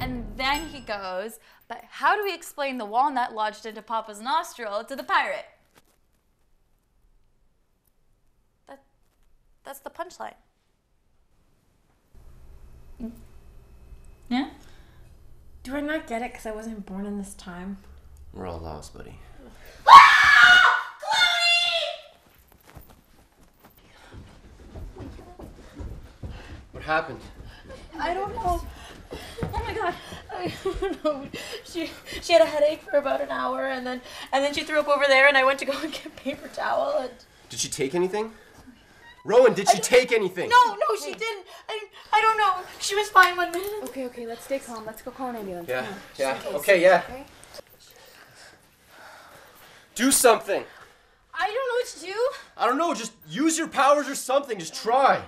And then he goes, But how do we explain the walnut lodged into Papa's nostril to the pirate? That, that's the punchline. Yeah? Do I not get it because I wasn't born in this time? We're all lost, buddy. Happened? I don't know. Oh my god. I don't know. She she had a headache for about an hour and then and then she threw up over there and I went to go and get paper towel and Did she take anything? Rowan, did she take anything? No, no, she didn't. I I don't know. She was fine one minute. Okay, okay, let's stay calm. Let's go call an ambulance. Yeah, Come on. yeah, okay, yeah. Okay? Do something. I don't know what to do. I don't know, just use your powers or something. Just try.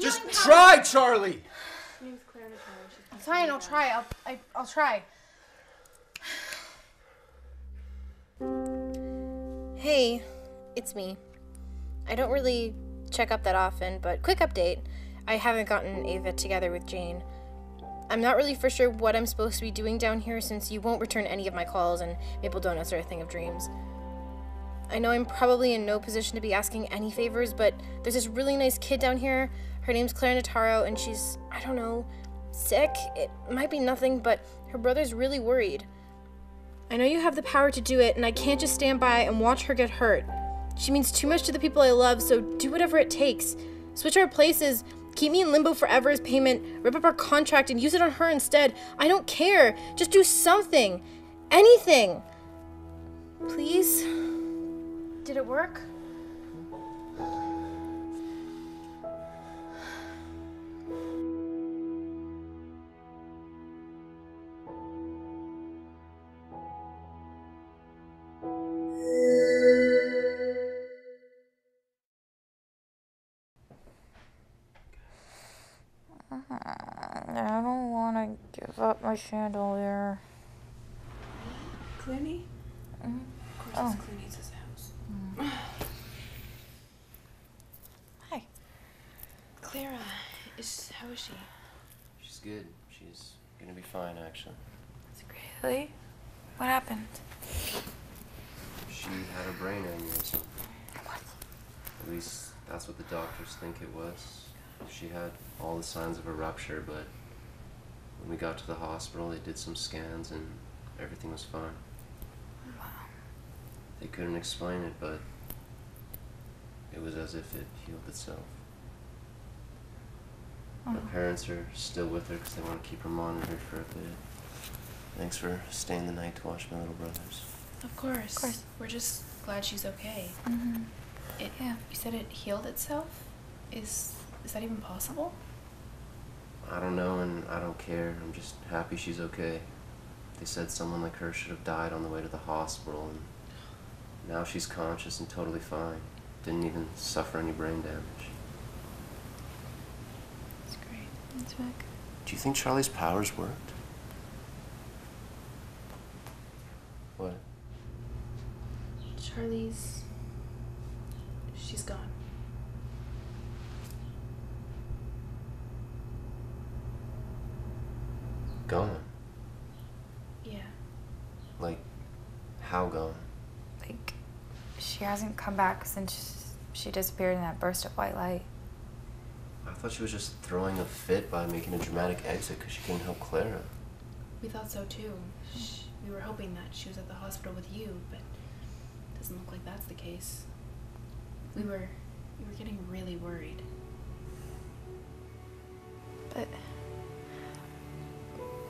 Just powers. try, Charlie. Her name's Clara Notaro. Fine, I'll try. I'll I, I'll try. Hey, it's me. I don't really check up that often, but quick update. I haven't gotten Ava together with Jane. I'm not really for sure what I'm supposed to be doing down here since you won't return any of my calls and Maple Donuts are a thing of dreams. I know I'm probably in no position to be asking any favors, but there's this really nice kid down here. Her name's Clara Notaro, and she's, I don't know, sick. It might be nothing, but her brother's really worried. I know you have the power to do it, and I can't just stand by and watch her get hurt. She means too much to the people I love, so do whatever it takes. Switch our places, keep me in limbo forever as payment, rip up our contract, and use it on her instead. I don't care. Just do something. Anything. Please? Did it work? I don't want to give up my chandelier. Clooney? Of course, it's oh. Clooney's his house. Hi. Clara, is how is she? She's good. She's gonna be fine, actually. Really? What happened? She had a brain aneurysm. What? At least that's what the doctors think it was. She had all the signs of a rupture, but when we got to the hospital, they did some scans and everything was fine. They couldn't explain it, but it was as if it healed itself. My parents are still with her because they want to keep her monitored for a bit. Thanks for staying the night to watch my little brothers. Of course. Of course. We're just glad she's okay. Mm-hmm. It, Yeah. You said it healed itself? Is is that even possible? I don't know and I don't care. I'm just happy she's okay. They said someone like her should have died on the way to the hospital, and now she's conscious and totally fine. Didn't even suffer any brain damage. That's great. It's back. Do you think Charlie's powers worked? What? Charlie's. She's gone. Gone. Yeah. Like, how gone? Like, she hasn't come back since she disappeared in that burst of white light. I thought she was just throwing a fit by making a dramatic exit because she couldn't help Clara. We thought so too. Sh we were hoping that she was at the hospital with you, but it doesn't look like that's the case. We were we were getting really worried. But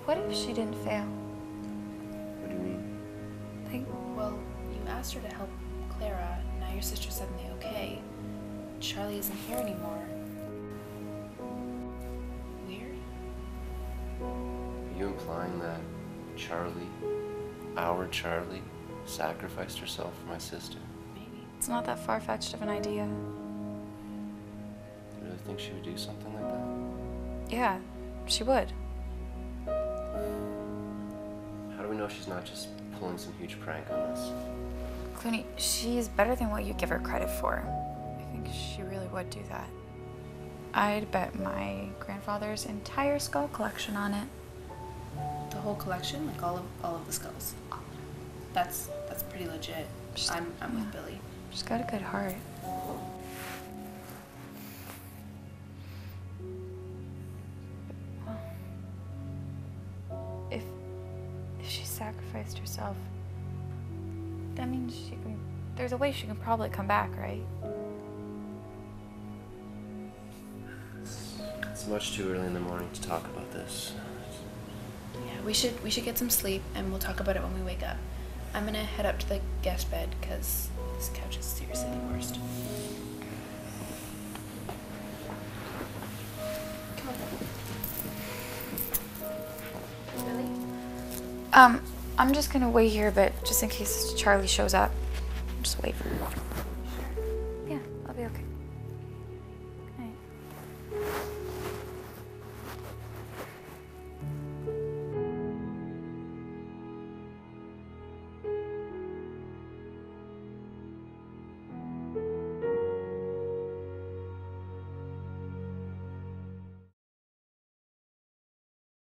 what if she didn't fail? Asked her to help Clara, now your sister's suddenly okay. Charlie isn't here anymore. Weird? Are you implying that Charlie, our Charlie, sacrificed herself for my sister? Maybe. it's not that far fetched of an idea. You really think she would do something like that? Yeah, she would. How do we know she's not just pulling some huge prank on us? Clooney, she is better than what you give her credit for. I think she really would do that. I'd bet my grandfather's entire skull collection on it. The whole collection, like all of all of the skulls. That's that's pretty legit. I'm I'm with Billy. She's got a good heart. If if she sacrificed herself, that means she can. There's a way she can probably come back, right? It's much too early in the morning to talk about this. Yeah, we should we should get some sleep and we'll talk about it when we wake up. I'm gonna head up to the guest bed because this couch is seriously the worst. Come on. Lily. Um, I'm just gonna wait here, but just in case Charlie shows up, just wait for her.